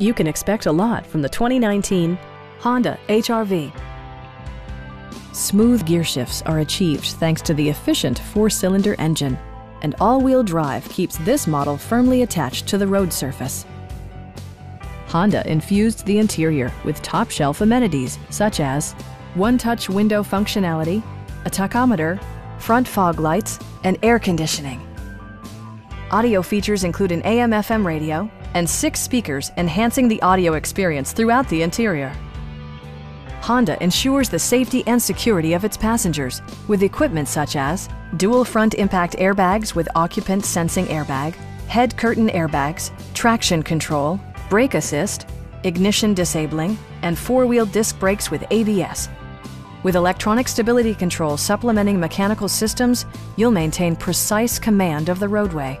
You can expect a lot from the 2019 Honda HRV. Smooth gear shifts are achieved thanks to the efficient four-cylinder engine, and all-wheel drive keeps this model firmly attached to the road surface. Honda infused the interior with top-shelf amenities such as one-touch window functionality, a tachometer, front fog lights, and air conditioning. Audio features include an AM-FM radio and six speakers enhancing the audio experience throughout the interior. Honda ensures the safety and security of its passengers with equipment such as dual front impact airbags with occupant sensing airbag, head curtain airbags, traction control, brake assist, ignition disabling, and four-wheel disc brakes with ABS. With electronic stability control supplementing mechanical systems, you'll maintain precise command of the roadway.